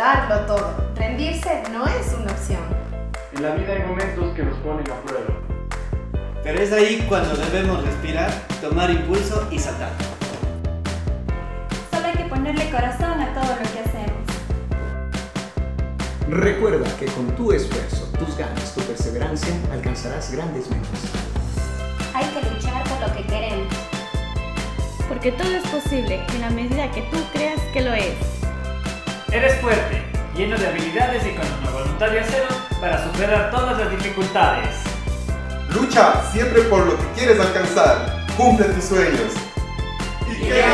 darlo todo. Rendirse no es una opción. En la vida hay momentos que nos ponen a prueba. Pero es ahí cuando debemos respirar, tomar impulso y saltar. Solo hay que ponerle corazón a todo lo que hacemos. Recuerda que con tu esfuerzo, tus ganas, tu perseverancia, alcanzarás grandes metas. Hay que luchar por lo que queremos. Porque todo es posible en la medida que tú creas que lo es. Eres fuerte, lleno de habilidades y con una voluntad de acero para superar todas las dificultades. Lucha siempre por lo que quieres alcanzar. Cumple tus sueños. Y que